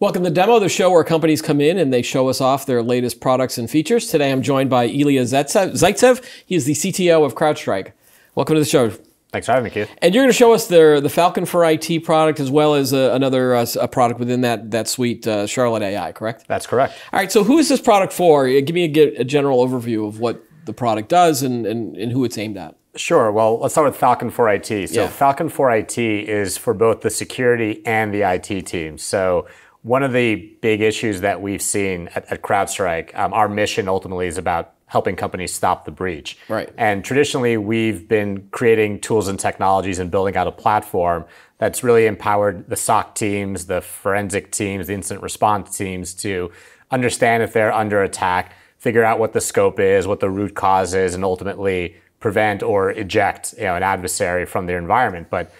Welcome to the Demo, the show where companies come in and they show us off their latest products and features. Today I'm joined by Elia Zaitsev. He is the CTO of CrowdStrike. Welcome to the show. Thanks for having me, Keith. And you're going to show us the, the Falcon for IT product as well as uh, another uh, a product within that, that suite, uh, Charlotte AI, correct? That's correct. All right, so who is this product for? Give me a, a general overview of what the product does and, and, and who it's aimed at. Sure. Well, let's start with Falcon for IT. So, Yeah. Falcon for IT is for both the security and the IT teams. So, one of the big issues that we've seen at, at CrowdStrike, um, our mission ultimately is about helping companies stop the breach. Right. And traditionally, we've been creating tools and technologies and building out a platform that's really empowered the SOC teams, the forensic teams, the incident response teams to understand if they're under attack, figure out what the scope is, what the root cause is, and ultimately prevent or eject you know, an adversary from their environment. But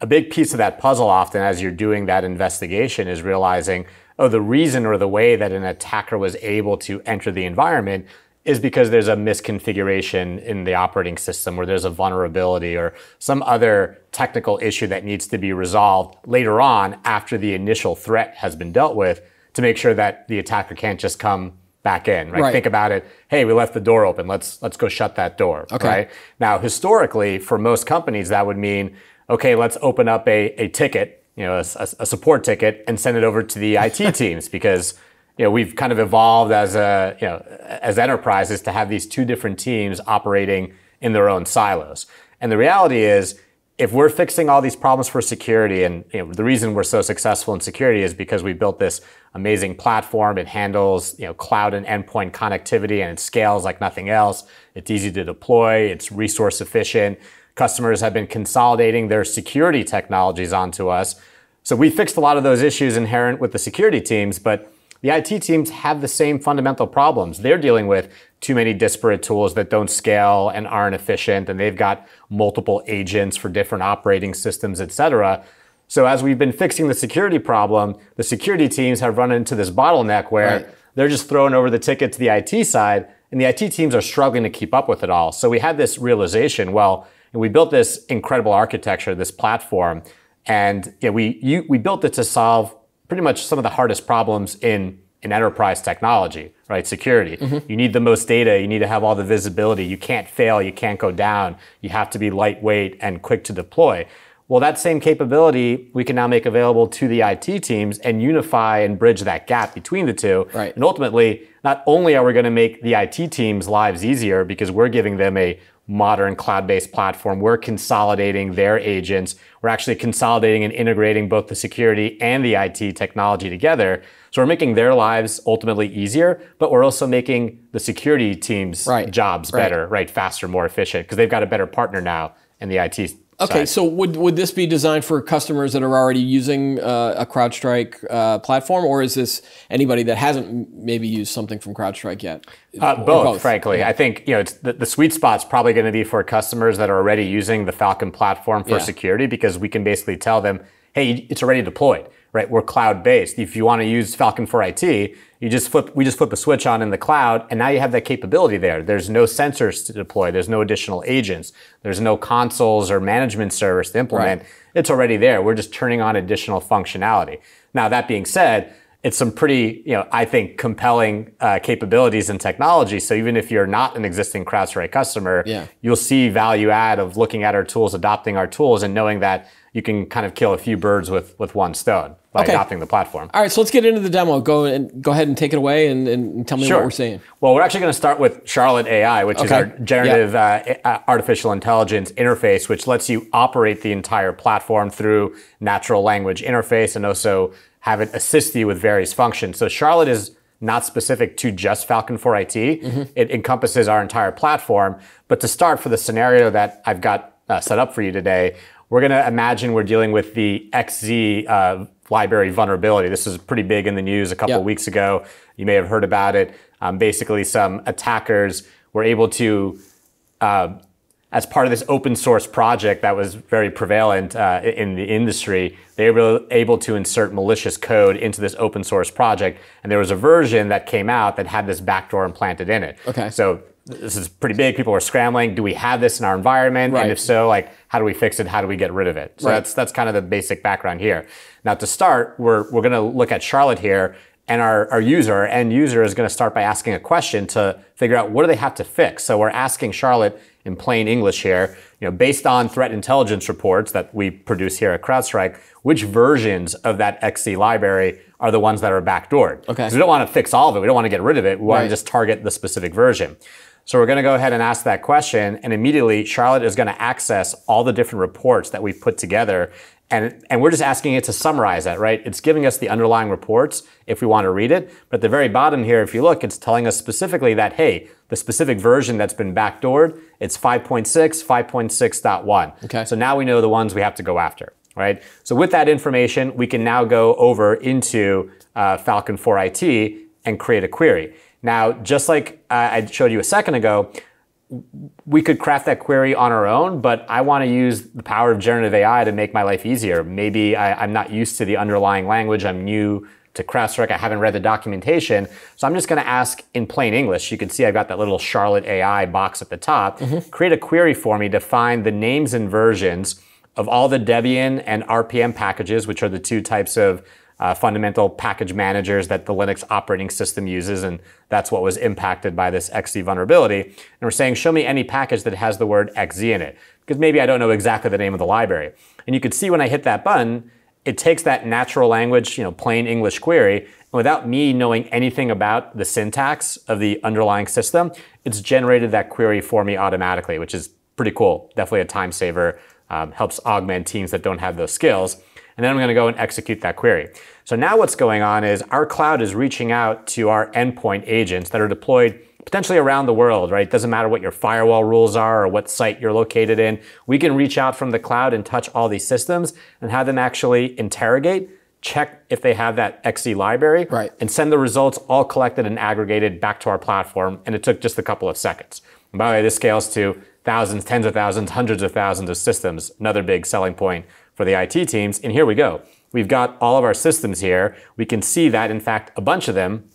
a big piece of that puzzle often as you're doing that investigation is realizing, oh, the reason or the way that an attacker was able to enter the environment is because there's a misconfiguration in the operating system or there's a vulnerability or some other technical issue that needs to be resolved later on after the initial threat has been dealt with to make sure that the attacker can't just come back in, right? Right. Think about it. Hey, we left the door open. Let's let's go shut that door, Okay. right? Now, historically, for most companies, that would mean, okay, let's open up a, a ticket, you know, a, a- a support ticket, and send it over to the IT teams because you know we've kind of evolved as a you know as enterprises to have these two different teams operating in their own silos. And the reality is, if we're fixing all these problems for security, and you know, the reason we're so successful in security is because we built this amazing platform. It handles you know cloud and endpoint connectivity, and it scales like nothing else. It's easy to deploy. It's resource efficient. Customers have been consolidating their security technologies onto us. So we fixed a lot of those issues inherent with the security teams, but the IT teams have the same fundamental problems. They're dealing with too many disparate tools that don't scale and aren't efficient, and they've got multiple agents for different operating systems, et cetera. So as we've been fixing the security problem, the security teams have run into this bottleneck where Right. they're just throwing over the ticket to the IT side, and the IT teams are struggling to keep up with it all. So we had this realization, well, and we built this incredible architecture, this platform, and yeah, we you, we built it to solve pretty much some of the hardest problems in in enterprise technology, right? Security. Mm-hmm. You need the most data. You need to have all the visibility. You can't fail. You can't go down. You have to be lightweight and quick to deploy. Well, that same capability we can now make available to the IT teams and unify and bridge that gap between the two. Right. And ultimately, not only are we going to make the IT teams' lives easier because we're giving them a modern cloud-based platform, we're consolidating their agents. We're actually consolidating and integrating both the security and the IT technology together. So we're making their lives ultimately easier, but we're also making the security teams' Right. jobs Right. better, right, faster, more efficient because they've got a better partner now in the IT. Okay, side. so would, would this be designed for customers that are already using uh, a CrowdStrike uh, platform, or is this anybody that hasn't maybe used something from CrowdStrike yet? Uh, Or both, frankly. I think you know it's the, the sweet spot's probably going to be for customers that are already using the Falcon platform for Yeah. security because we can basically tell them, hey, it's already deployed, right? We're cloud based. If you want to use Falcon for IT, you just flip we just flip a switch on in the cloud, and now you have that capability there. There's no sensors to deploy. There's no additional agents. There's no consoles or management service to implement. Right. It's already there. We're just turning on additional functionality. Now that being said it's some pretty, you know, I think compelling uh, capabilities and technology. So even if you're not an existing CrowdStrike customer, Yeah. you'll see value add of looking at our tools, adopting our tools, and knowing that you can kind of kill a few birds with with one stone by Okay. adopting the platform. All right, so let's get into the demo. Go and go ahead and take it away and, and tell me what we're seeing. Well, we're actually going to start with Charlotte AI, which is our generative uh, uh, artificial intelligence interface, which lets you operate the entire platform through natural language interface and also have it assist you with various functions. So Charlotte is not specific to just Falcon for IT. Mm-hmm. It encompasses our entire platform. But to start for the scenario that I've got uh, set up for you today, we're going to imagine we're dealing with the XZ uh, library vulnerability. This is pretty big in the news a couple of weeks ago. You may have heard about it. Um, basically, some attackers were able to, uh, as part of this open source project that was very prevalent uh, in the industry, they were able to insert malicious code into this open source project. And there was a version that came out that had this backdoor implanted in it. Okay. So this is pretty big. People are scrambling. Do we have this in our environment? Right. And if so, like, how do we fix it? How do we get rid of it? So Right. that's that's kind of the basic background here. Now, to start, we're we're going to look at Charlotte here, and our our user, our end user, is going to start by asking a question to figure out what do they have to fix. So we're asking Charlotte in plain English here, you know, based on threat intelligence reports that we produce here at CrowdStrike, which versions of that XZ library are the ones that are backdoored? Okay. Because we don't want to fix all of it. We don't want to get rid of it. We want Right. to just target the specific version. So we're going to go ahead and ask that question, and immediately Charlotte is going to access all the different reports that we've put together, and and we're just asking it to summarize that, right? It's giving us the underlying reports if we want to read it, but at the very bottom here, if you look, it's telling us specifically that hey, the specific version that's been backdoored, it's 5.6, 5.6.1. Okay. So now we know the ones we have to go after, right? So with that information, we can now go over into uh, Falcon for IT and create a query. Now, just like uh, I showed you a second ago, we could craft that query on our own, but I want to use the power of generative AI to make my life easier. Maybe I, I'm not used to the underlying language. I'm new to CrowdStrike. I haven't read the documentation. So I'm just going to ask in plain English. You can see I've got that little Charlotte AI box at the top. Create a query for me to find the names and versions of all the Debian and RPM packages, which are the two types of uh, fundamental package managers that the Linux operating system uses, and that's what was impacted by this XZ vulnerability. And we're saying, show me any package that has the word XZ in it, because maybe I don't know exactly the name of the library. And you can see when I hit that button, it takes that natural language, you know, plain English query, and without me knowing anything about the syntax of the underlying system, it's generated that query for me automatically, which is pretty cool. Definitely a time saver. Um, helps augment teams that don't have those skills. And then I'm going to go and execute that query. So now what's going on is our cloud is reaching out to our endpoint agents that are deployed potentially around the world, right? It Doesn't matter what your firewall rules are or what site you're located in. We can reach out from the cloud and touch all these systems and have them actually interrogate, check if they have that XZ library, Right. and send the results all collected and aggregated back to our platform. And it took just a couple of seconds. And by the way, this scales to thousands, tens of thousands, hundreds of thousands of systems. Another big selling point for the IT teams. And here we go. We've got all of our systems here. We can see that, in fact, a bunch of them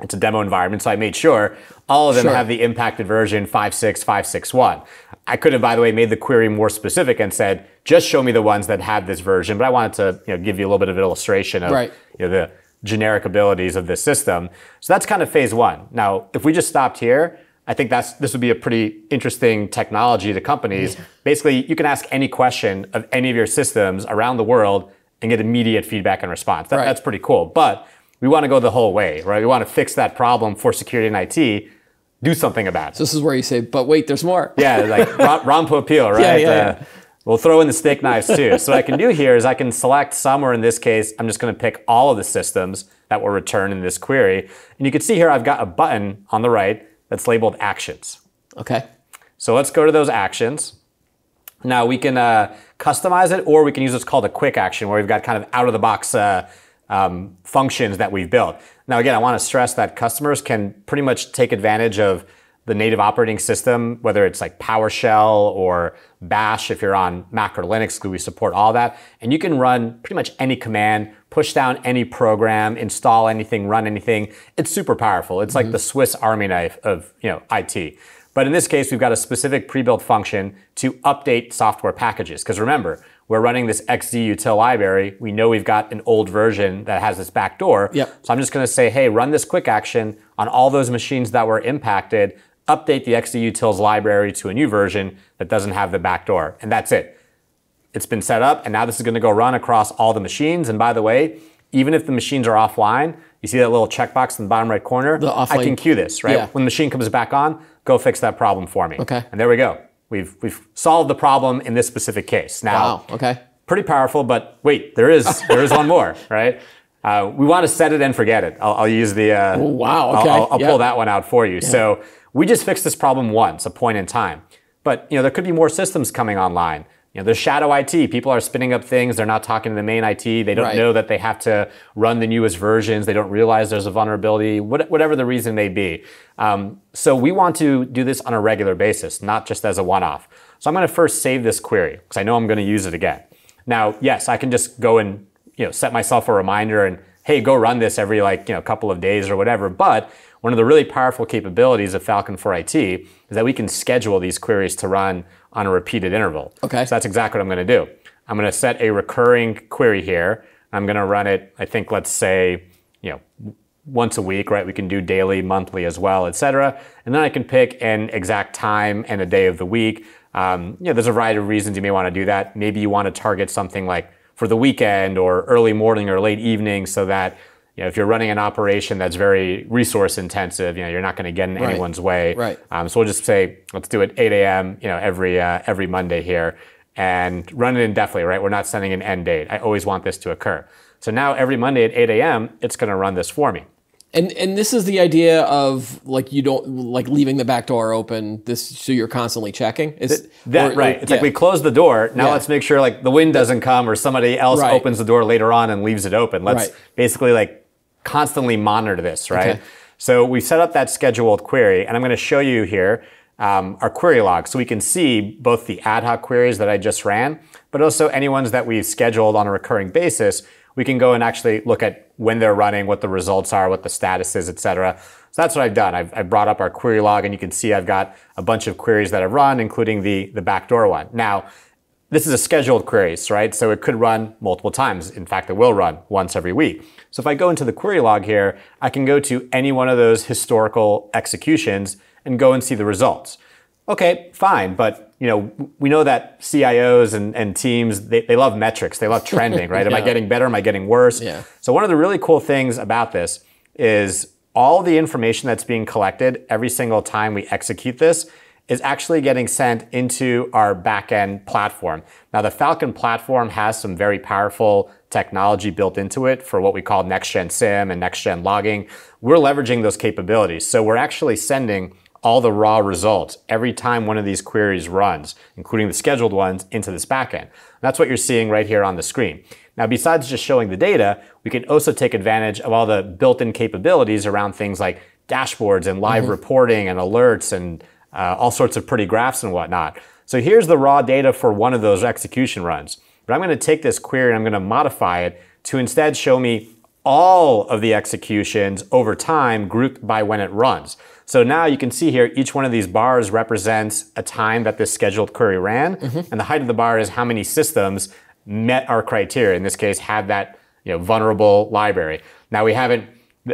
it's a demo environment, so I made sure all of them Sure. have the impacted version 56561. I could have, by the way, made the query more specific and said, just show me the ones that have this version, but I wanted to you know, give you a little bit of illustration of Right. you know, the generic abilities of this system. So that's kind of phase one. Now, if we just stopped here, I think that's this would be a pretty interesting technology to companies. Basically, you can ask any question of any of your systems around the world and get immediate feedback and response. That- Right. That's pretty cool. But we want to go the whole way, right? We want to fix that problem for security and IT, do something about it. So this is where you say, but wait, there's more. Yeah, like Ron, Ron Popeil, right? Yeah, yeah, yeah. Uh, we'll throw in the steak knives too. So what I can do here is I can select some, or in this case, I'm just going to pick all of the systems that were returned in this query. And you can see here I've got a button on the right that's labeled actions. Okay. So let's go to those actions. Now we can uh, customize it, or we can use what's called a quick action, where we've got kind of out of the box uh, um, functions that we've built. Now, again, I want to stress that customers can pretty much take advantage of the native operating system, whether it's like PowerShell or Bash if you're on Mac or Linux, we support all that. And you can run pretty much any command, push down any program, install anything, run anything. It's super powerful. It's like mm-hmm. the Swiss Army knife of you know IT. But in this case, we've got a specific pre-built function to update software packages. Because remember, we're running this XZUtil library. We know we've got an old version that has this backdoor. Yep. So I'm just going to say, hey, run this quick action on all those machines that were impacted. Update the XZUtils library to a new version that doesn't have the backdoor. And that's it. It's been set up, and now this is going to go run across all the machines. And by the way, even if the machines are offline, you see that little checkbox in the bottom right corner? The offline. I can queue this, right? Yeah. When the machine comes back on, go fix that problem for me. Okay. And there we go. We've, we've solved the problem in this specific case. Now, Wow. Okay. pretty powerful, but wait, there is there is one more, right? Uh, we want to set it and forget it. I'll, I'll use the. Uh, Oh, wow, I'll- okay, I'll, I'll yeah. pull that one out for you. So we just fixed this problem once, a point in time, but you know there could be more systems coming online. You know, there's shadow IT. People are spinning up things. They're not talking to the main IT. They don't Right. know that they have to run the newest versions. They don't realize there's a vulnerability. What, whatever the reason may be. Um, so we want to do this on a regular basis, not just as a one-off. So I'm going to first save this query because I know I'm going to use it again. Now, yes, I can just go and you know set myself a reminder and hey, go run this every like, you know, couple of days or whatever. But one of the really powerful capabilities of Falcon for IT is that we can schedule these queries to run on a repeated interval. Okay. So that's exactly what I'm going to do. I'm going to set a recurring query here. I'm going to run it, I think, let's say, you know, once a week, right? We can do daily, monthly as well, et cetera. And then I can pick an exact time and a day of the week. Um, you know, there's a variety of reasons you may want to do that. Maybe you want to target something like for the weekend or early morning or late evening so that you know, if you're running an operation that's very resource intensive, you know, you're not going to get in right. anyone's way. Right. Um, so we'll just say, let's do it 8 a.m. You know, every uh, every Monday here, and run it indefinitely. Right. We're not setting an end date. I always want this to occur. So now every Monday at 8 a.m., it's going to run this for me. And and this is the idea of like you don't like leaving the back door open. This so you're constantly checking. Is that or, right? It's yeah. like we close the door. Now yeah. let's make sure like the wind doesn't come or somebody else right. opens the door later on and leaves it open. Let's right. basically like constantly monitor this, right? Okay. So we set up that scheduled query, and I'm going to show you here um, our query log, so we can see both the ad hoc queries that I just ran, but also any ones that we've scheduled on a recurring basis we can go and actually look at when they're running, what the results are, what the status is, et cetera. So that's what I've done. I've, I've, brought up our query log and you can see I've got a bunch of queries that have run, including the, the backdoor one. Now, this is a scheduled queries, right? So it could run multiple times. In fact, it will run once every week. So if I go into the query log here, I can go to any one of those historical executions and go and see the results. Okay, fine, but you know, we know that CIOs and, and teams, they, they love metrics. They love trending, right? Am yeah. I getting better? Am I getting worse? Yeah. So one of the really cool things about this is all the information that's being collected every single time we execute this is actually getting sent into our backend platform. Now, the Falcon platform has some very powerful technology built into it for what we call next gen SIEM and next gen logging. We're leveraging those capabilities. So we're actually sending all the raw results every time one of these queries runs, including the scheduled ones, into this backend. That's what you're seeing right here on the screen. Now, besides just showing the data, we can also take advantage of all the built-in capabilities around things like dashboards and live mm-hmm. reporting and alerts and uh, all sorts of pretty graphs and whatnot. So here's the raw data for one of those execution runs. But I'm going to take this query and I'm going to modify it to instead show me all of the executions over time grouped by when it runs. So now you can see here, each one of these bars represents a time that this scheduled query ran. Mm-hmm. And the height of the bar is how many systems met our criteria. In this case, had that you know, vulnerable library. Now we haven't,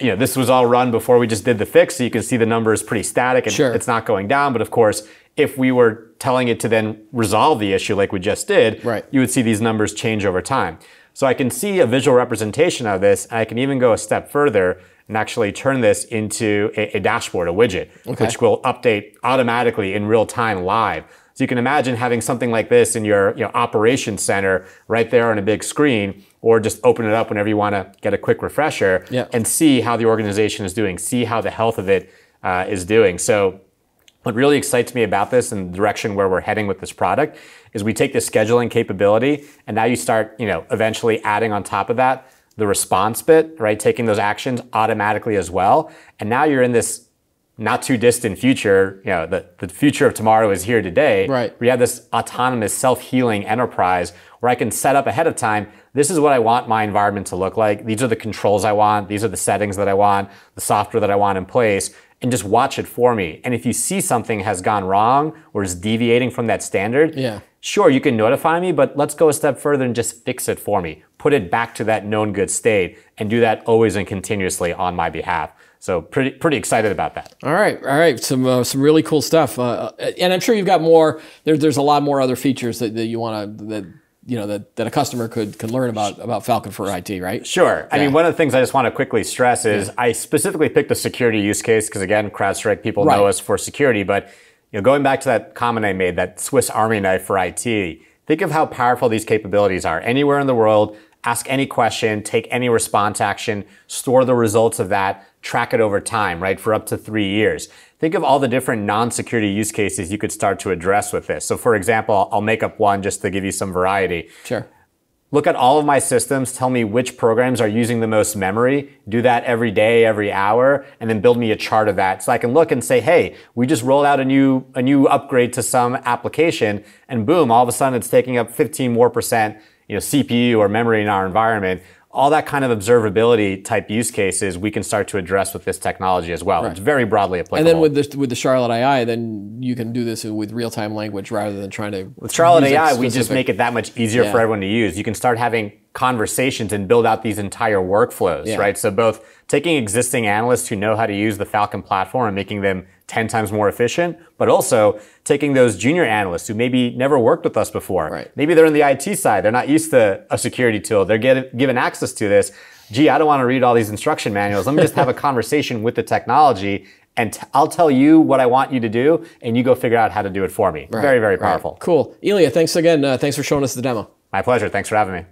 you know, this was all run before we just did the fix. So you can see the number is pretty static and sure. it's not going down. But of course, if we were telling it to then resolve the issue like we just did, right. you would see these numbers change over time. So I can see a visual representation of this, and I can even go a step further and actually turn this into a, a dashboard, a widget, okay. which will update automatically in real time live. So you can imagine having something like this in your you know, operations center right there on a big screen, or just open it up whenever you want to get a quick refresher yeah. and see how the organization is doing, see how the health of it uh, is doing. So what really excites me about this and the direction where we're heading with this product is we take the scheduling capability and now you start, you know, eventually adding on top of that the response bit, right? Taking those actions automatically as well. And now you're in this not too distant future, you know, the, the future of tomorrow is here today. Right. We have this autonomous self-healing enterprise where I can set up ahead of time, this is what I want my environment to look like. These are the controls I want. These are the settings that I want, the software that I want in place and just watch it for me. And if you see something has gone wrong or is deviating from that standard, yeah. sure, you can notify me, but let's go a step further and just fix it for me. Put it back to that known good state and do that always and continuously on my behalf. So pretty pretty excited about that. All right, all right, some uh, some really cool stuff, uh, and I'm sure you've got more. There, there's a lot more other features that, that you want to that you know that, that a customer could can learn about about Falcon for IT, right? Sure. I mean, one of the things I just want to quickly stress is yeah. I specifically picked a security use case because again, CrowdStrike people right. know us for security, but you know, going back to that comment I made, that Swiss Army knife for IT, think of how powerful these capabilities are. Anywhere in the world, ask any question, take any response action, store the results of that, track it over time, right, for up to three years. Think of all the different non-security use cases you could start to address with this. So for example, I'll make up one just to give you some variety. Sure. Look at all of my systems, tell me which programs are using the most memory, do that every day, every hour, and then build me a chart of that. So I can look and say, hey, we just rolled out a new, a new upgrade to some application, and boom, all of a sudden it's taking up 15 more percent you know, CPU or memory in our environment. all that kind of observability type use cases we can start to address with this technology as well. It's very broadly applicable. And then with the with the Charlotte AI, then you can do this with real time language rather than trying to. with Charlotte AI, we just make it that much easier Yeah. for everyone to use. You can start having conversations and build out these entire workflows, Yeah. right? So both taking existing analysts who know how to use the Falcon platform and making them 10 times more efficient, but also taking those junior analysts who maybe never worked with us before. Right. Maybe they're in the IT side. They're not used to a security tool. They're get, given access to this. Gee, I don't want to read all these instruction manuals. Let me just have a conversation with the technology and I'll tell you what I want you to do and you go figure out how to do it for me. Very, very Right. powerful. Cool. Elia, thanks again. Uh, thanks for showing us the demo. My pleasure. Thanks for having me.